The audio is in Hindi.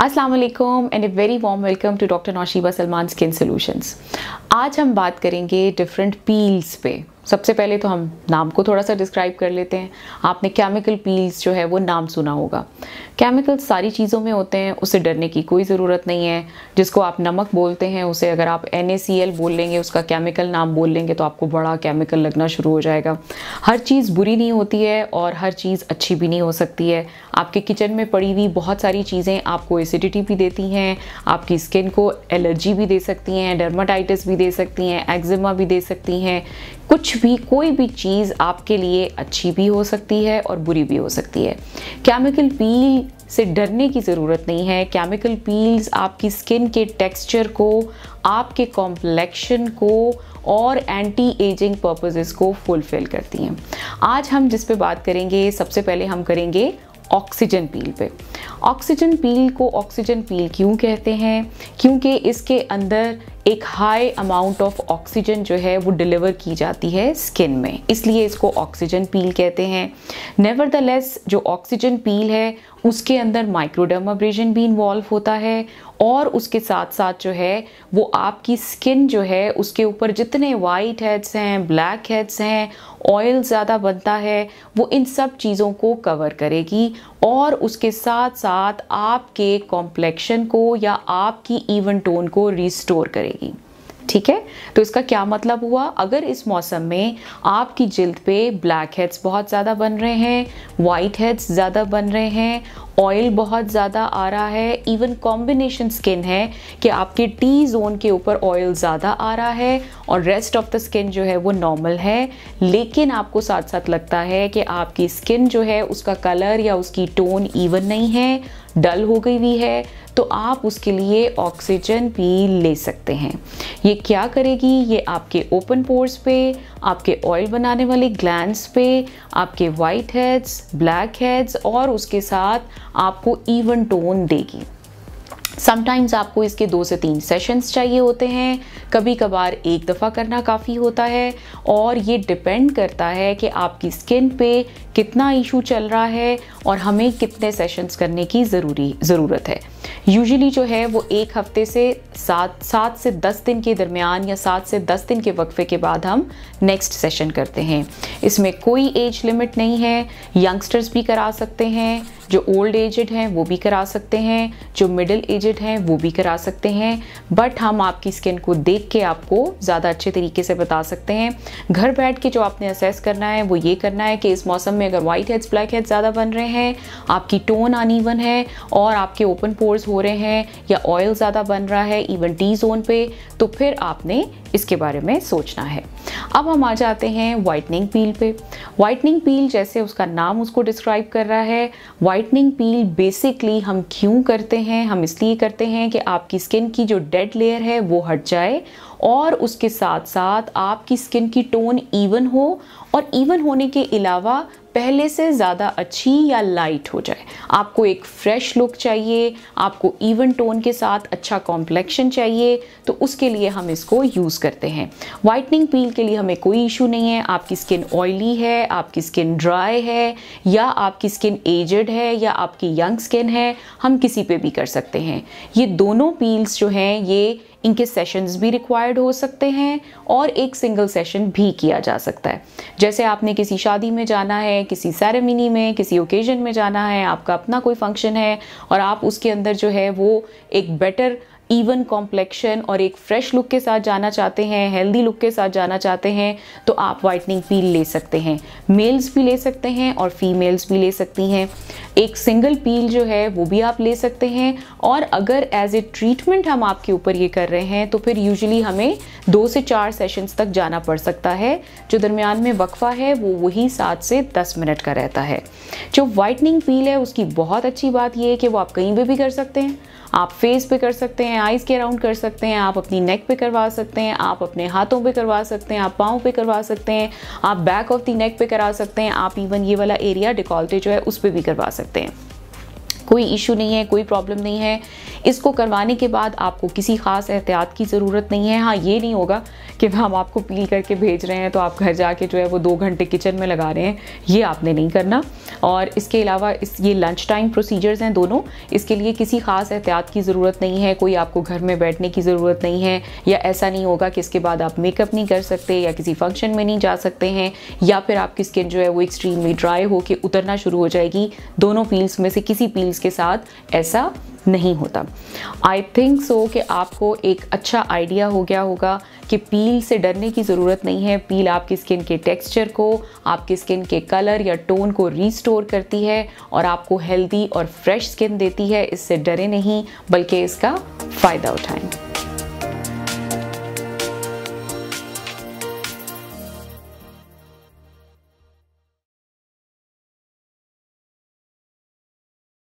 अस्सलाम वालेकुम and a very warm welcome to doctor Naushiba Salman skin solutions आज हम बात करेंगे डिफरेंट पील्स पे। सबसे पहले तो हम नाम को थोड़ा सा डिस्क्राइब कर लेते हैं। आपने केमिकल पील्स जो है, वो नाम सुना होगा। केमिकल सारी चीज़ों में होते हैं उससे डरने की कोई ज़रूरत नहीं है। जिसको आप नमक बोलते हैं, उसे अगर आप एन बोल लेंगे, उसका केमिकल नाम बोल लेंगे तो आपको बड़ा केमिकल लगना शुरू हो जाएगा। हर चीज़ बुरी नहीं होती है और हर चीज़ अच्छी भी नहीं हो सकती है। आपके किचन में पड़ी हुई बहुत सारी चीज़ें आपको एसिडिटी भी देती हैं, आपकी स्किन को एलर्जी भी दे सकती हैं डर्माटाइटिस भी दे सकती हैं एक्जिमा भी दे सकती हैं। कुछ भी, कोई भी चीज़ आपके लिए अच्छी भी हो सकती है और बुरी भी हो सकती है। केमिकल पील से डरने की ज़रूरत नहीं है। केमिकल पील्स आपकी स्किन के टेक्सचर को, आपके कॉम्प्लेक्शन को और एंटी एजिंग पर्पजेज़ को फुलफ़िल करती हैं। आज हम जिस पे बात करेंगे, सबसे पहले हम करेंगे ऑक्सीजन पील पे। ऑक्सीजन पील को ऑक्सीजन पील क्यों कहते हैं? क्योंकि इसके अंदर एक हाई अमाउंट ऑफ़ ऑक्सीजन जो है वो डिलीवर की जाती है स्किन में। इसलिए इसको ऑक्सीजन पील कहते हैं। नेवर जो ऑक्सीजन पील है, उसके अंदर माइक्रोडर्माब्रेजन भी इन्वॉल्व होता है और उसके साथ साथ जो है, वो आपकी स्किन जो है, उसके ऊपर जितने वाइट हेड्स हैं ब्लैक हेड्स हैं ऑयल ज़्यादा बनता है, वो इन सब चीज़ों को कवर करेगी और उसके साथ साथ आपके कॉम्प्लेक्शन को या आपकी इवन टोन को रिस्टोर करेगी। ठीक है? तो इसका क्या मतलब हुआ? अगर इस मौसम में आपकी जिल्द पे ब्लैक हेड्स बहुत ज़्यादा बन रहे हैं वाइट हेड्स ज़्यादा बन रहे हैं ऑयल बहुत ज़्यादा आ रहा है इवन कॉम्बिनेशन स्किन है कि आपके टी जोन के ऊपर ऑयल ज़्यादा आ रहा है और रेस्ट ऑफ़ द स्किन जो है वो नॉर्मल है। लेकिन आपको साथ साथ लगता है कि आपकी स्किन जो है, उसका कलर या उसकी टोन इवन नहीं है डल हो गई हुई है। तो आप उसके लिए ऑक्सीजन भी ले सकते हैं। ये क्या करेगी? ये आपके ओपन पोर्स पे, आपके ऑयल बनाने वाले ग्लैंड्स पे, आपके वाइट हेड्स ब्लैक हेड्स और उसके साथ आपको इवन टोन देगी। समटाइम्स आपको इसके दो से तीन सेशंस चाहिए होते हैं। कभी कभार एक दफ़ा करना काफ़ी होता है और ये डिपेंड करता है कि आपकी स्किन पे कितना इशू चल रहा है और हमें कितने सेशंस करने की ज़रूरी, ज़रूरत है। यूजुअली जो है वो एक हफ़्ते से सात सात से दस दिन के दरमियान या सात से दस दिन के वक्फे के बाद हम नेक्स्ट सेशन करते हैं। इसमें कोई एज लिमिट नहीं है। यंगस्टर्स भी करा सकते हैं। जो ओल्ड एजड हैं, वो भी करा सकते हैं। जो मिडिल एजड हैं, वो भी करा सकते हैं। बट हम आपकी स्किन को देख के आपको ज़्यादा अच्छे तरीके से बता सकते हैं। घर बैठ के जो आपने असेस करना है, वो ये करना है कि इस मौसम में अगर वाइट हेड्स ब्लैक हेड्स ज़्यादा बन रहे हैं, आपकी टोन अनइवन है और आपके ओपन पोर्स हो रहे हैं या ऑयल ज़्यादा बन रहा है इवन टी जोन पे तो फिर आपने इसके बारे में सोचना है। अब हम आ जाते हैं वाइटनिंग पील पे। वाइटनिंग पील जैसे उसका नाम उसको डिस्क्राइब कर रहा है। वाइटनिंग पील बेसिकली हम क्यों करते हैं? हम इसलिए करते हैं कि आपकी स्किन की जो डेड लेयर है, वो हट जाए और उसके साथ साथ आपकी स्किन की टोन इवन हो और इवन होने के अलावा पहले से ज़्यादा अच्छी या लाइट हो जाए। आपको एक फ्रेश लुक चाहिए, आपको इवन टोन के साथ अच्छा कॉम्प्लेक्शन चाहिए तो उसके लिए हम इसको यूज़ करते हैं। वाइटनिंग पील के लिए हमें कोई इशू नहीं है। आपकी स्किन ऑयली है, आपकी स्किन ड्राई है, या आपकी स्किन एजड है, या आपकी यंग स्किन है, हम किसी पे भी कर सकते हैं। ये दोनों पील्स जो हैं, ये इनके सेशंस भी रिक्वायर्ड हो सकते हैं और एक सिंगल सेशन भी किया जा सकता है। जैसे आपने किसी शादी में जाना है, किसी सेरेमनी में, किसी ओकेजन में जाना है, आपका अपना कोई फ़ंक्शन है और आप उसके अंदर जो है वो एक बेटर इवन कॉम्प्लेक्शन और एक फ्रेश लुक के साथ जाना चाहते हैं हेल्दी लुक के साथ जाना चाहते हैं तो आप वाइटनिंग पील ले सकते हैं। मेल्स भी ले सकते हैं और फीमेल्स भी ले सकती हैं। एक सिंगल पील जो है, वो भी आप ले सकते हैं और अगर एज ए ट्रीटमेंट हम आपके ऊपर ये कर रहे हैं तो फिर यूजली हमें दो से चार सेशंस तक जाना पड़ सकता है। जो दरमियान में वक्फा है, वो वही सात से दस मिनट का रहता है। जो वाइटनिंग पील है, उसकी बहुत अच्छी बात ये है कि वो आप कहीं पर भी कर सकते हैं। आप फेस पे कर सकते हैं आइज़ के अराउंड कर सकते हैं, आप अपनी नेक पे करवा सकते हैं, आप अपने हाथों पे करवा सकते हैं, आप पाँव पे करवा सकते हैं, आप बैक ऑफ़ दी नेक पे करा सकते हैं, आप इवन ये वाला एरिया डिकॉल्टे जो है, उस पर भी करवा सकते हैं। कोई इशू नहीं है, कोई प्रॉब्लम नहीं है। इसको करवाने के बाद आपको किसी ख़ास एहतियात की ज़रूरत नहीं है। हाँ ये नहीं होगा कि हम आपको पील करके भेज रहे हैं तो आप घर जाके जो है वो दो घंटे किचन में लगा रहे हैं। ये आपने नहीं करना। और इसके अलावा इस, ये लंच टाइम प्रोसीजर्स हैं दोनों। इसके लिए किसी ख़ास एहतियात की ज़रूरत नहीं है। कोई आपको घर में बैठने की ज़रूरत नहीं है। या ऐसा नहीं होगा कि इसके बाद आप मेकअप नहीं कर सकते या किसी फ़ंक्शन में नहीं जा सकते हैं। या फिर आपकी स्किन जो है वो एक्सट्रीमली ड्राई हो के उतरना शुरू हो जाएगी। दोनों पील्स में से किसी पील्स के साथ ऐसा नहीं होता। आई थिंक सो कि आपको एक अच्छा आइडिया हो गया होगा कि पील से डरने की ज़रूरत नहीं है। पील आपकी स्किन के टेक्सचर को, आपकी स्किन के कलर या टोन को रीस्टोर करती है और आपको हेल्दी और फ्रेश स्किन देती है। इससे डरे नहीं, बल्कि इसका फ़ायदा उठाएँ।